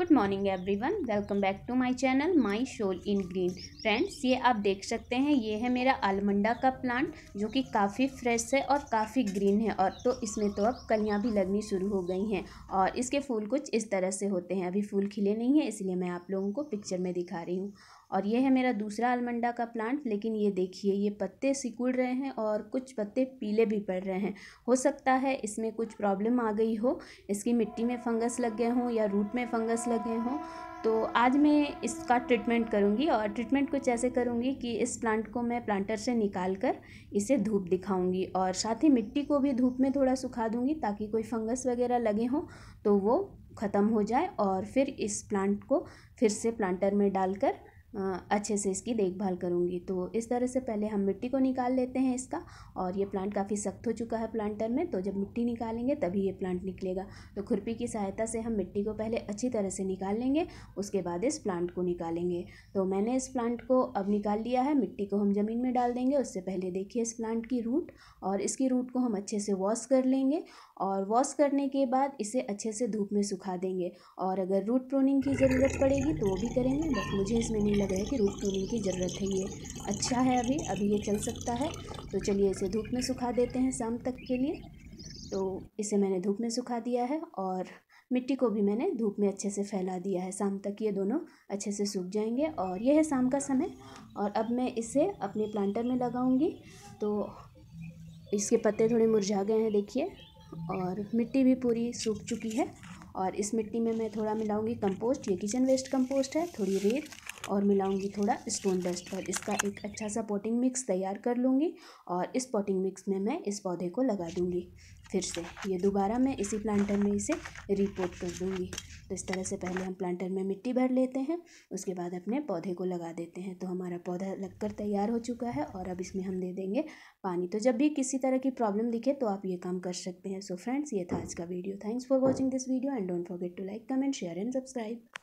Good morning everyone welcome back to my channel my soul in green friends ये आप देख सकते हैं, ये है मेरा आलमंडा का प्लांट जो कि काफ़ी फ्रेश है और काफ़ी ग्रीन है। और तो इसमें तो अब कलियाँ भी लगनी शुरू हो गई हैं और इसके फूल कुछ इस तरह से होते हैं। अभी फूल खिले नहीं हैं, इसलिए मैं आप लोगों को पिक्चर में दिखा रही हूँ। और ये है मेरा दूसरा आलमंडा का प्लांट लेकिन ये देखिए, ये पत्ते सिकुड़ रहे हैं और कुछ पत्ते पीले भी पड़ रहे हैं। हो सकता है इसमें कुछ प्रॉब्लम आ गई हो, इसकी मिट्टी में फंगस लग गए हों या रूट में फंगस लगे हों। तो आज मैं इसका ट्रीटमेंट करूँगी और ट्रीटमेंट कुछ ऐसे करूँगी कि इस प्लांट को मैं प्लांटर से निकाल कर इसे धूप दिखाऊँगी और साथ ही मिट्टी को भी धूप में थोड़ा सुखा दूँगी ताकि कोई फंगस वगैरह लगे हों तो वो ख़त्म हो जाए और फिर इस प्लांट को फिर से प्लांटर में डालकर अच्छे से इसकी देखभाल करूँगी। तो इस तरह से पहले हम मिट्टी को निकाल लेते हैं इसका और ये प्लांट काफ़ी सख्त हो चुका है प्लांटर में तो जब मिट्टी निकालेंगे तभी ये प्लांट निकलेगा। तो खुरपी की सहायता से हम मिट्टी को पहले अच्छी तरह से निकाल लेंगे, उसके बाद इस प्लांट को निकालेंगे। तो मैंने इस प्लांट को अब निकाल लिया है, मिट्टी को हम ज़मीन में डाल देंगे, उससे पहले देखिए इस प्लांट की रूट और इसकी रूट को हम अच्छे से वॉश कर लेंगे और वॉश करने के बाद इसे अच्छे से धूप में सुखा देंगे। और अगर रूट प्रोनिंग की ज़रूरत पड़ेगी तो वो भी करेंगे, बट मुझे इसमें नहीं लग रहा है कि रूट प्रोनिंग की ज़रूरत है ये। अच्छा है अभी अभी ये चल सकता है। तो चलिए इसे धूप में सुखा देते हैं शाम तक के लिए। तो इसे मैंने धूप में सुखा दिया है और मिट्टी को भी मैंने धूप में अच्छे से फैला दिया है। शाम तक ये दोनों अच्छे से सूख जाएँगे और यह है शाम का समय। और अब मैं इसे अपने प्लांटर में लगाऊँगी। तो इसके पत्ते थोड़े मुरझा गए हैं, देखिए। और मिट्टी भी पूरी सूख चुकी है। और इस मिट्टी में मैं थोड़ा मिलाऊँगी कंपोस्ट। ये किचन वेस्ट कंपोस्ट है, थोड़ी रेत। और मिलाऊँगी थोड़ा स्टोन डस्ट और इसका एक अच्छा सा पॉटिंग मिक्स तैयार कर लूँगी और इस पॉटिंग मिक्स में मैं इस पौधे को लगा दूँगी। फिर से ये दोबारा मैं इसी प्लांटर में इसे रिपोर्ट कर दूँगी। तो इस तरह से पहले हम प्लांटर में मिट्टी भर लेते हैं, उसके बाद अपने पौधे को लगा देते हैं। तो हमारा पौधा लगकर तैयार हो चुका है और अब इसमें हम दे देंगे पानी। तो जब भी किसी तरह की प्रॉब्लम दिखे तो आप ये काम कर सकते हैं। सो फ्रेंड्स ये था आज का video thanks for watching this video and don't forget to like comment share and subscribe